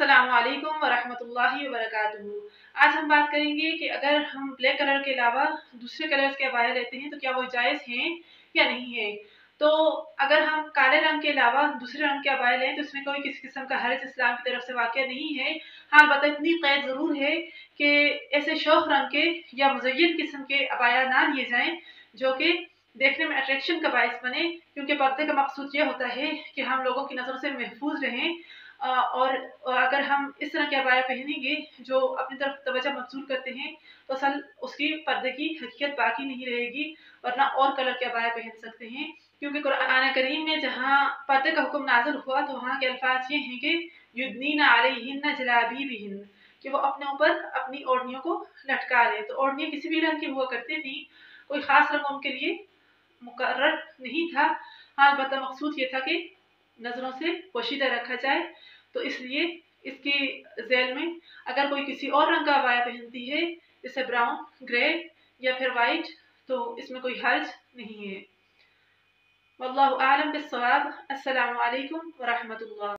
असलकम वरहमतुल्लाहि वबरकातुहू आज हम बात करेंगे कि अगर हम ब्लैक कलर के अलावा दूसरे कलर्स के अबाया लेते हैं तो क्या वो जायज़ हैं या नहीं है? तो अगर हम काले रंग के अलावा दूसरे रंग के अबाया लें तो इसमें कोई किसी किस्म का हरज इस्लाम की तरफ़ से वाक़ नहीं है। हाँ अलबत्त इतनी कैद ज़रूर है कि ऐसे शौक रंग के या मुजैन किस्म के अबाया ना लिए जाएँ, जो कि देखने में अट्रैक्शन का बायस बने, क्योंकि पर्दे का मकसूद ये होता है कि हम लोगों की नज़रों से महफूज रहें और अगर हम इस तरह के अबाया पहनेंगे, जो अपनी तरफ़ तवज्जो मबसूल करते हैं तो असल उसकी पर्दे की हकीकत बाकी नहीं रहेगी, वरना और कलर के अबाया पहन सकते हैं। क्योंकि कुरान करीम में जहाँ पर्दे का हुक्म नाजिल हुआ तो वहाँ के अल्फाज ये हैं कि युद्दीन आलिहिन जलाबी बिहिन कि वो अपने ऊपर अपनी ओढ़नियों को लटका लें। तो ओढ़नियाँ किसी भी रंग की हुआ करती थी, कोई ख़ास रंग उनके लिए मुकर नहीं था। हाँ अलबत् मकसूद ये था कि नज़रों से पोशीदा रखा जाए तो इसलिए इसके जेल में अगर कोई किसी और रंग का अबाया पहनती है, जैसे ब्राउन, ग्रे या फिर वाइट तो इसमें कोई हर्ज नहीं है। बिस्सवाब अस्सलाम वालेकुम वरहमतुल्लाह